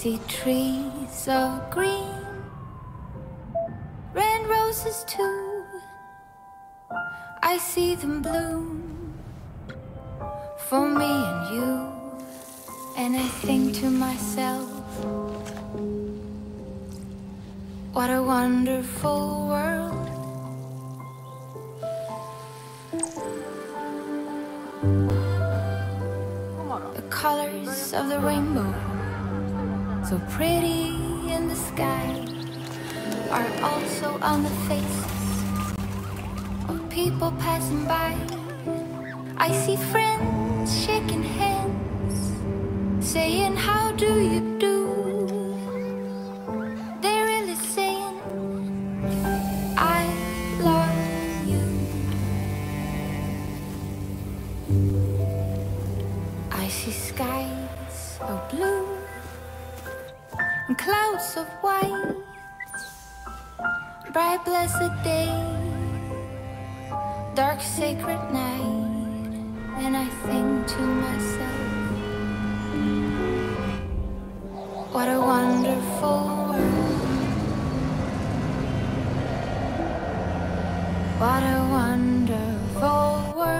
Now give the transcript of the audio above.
see trees of green, red roses too. I see them bloom for me and you. And I think to myself, what a wonderful world. The colors of the rainbow, so pretty in the sky, are also on the faces of people passing by. I see friends shaking hands, saying, How do you do? They're really saying, I love you. I see skies of blue and clouds of white, bright blessed day, dark sacred night, and I think to myself, what a wonderful world. What a wonderful world.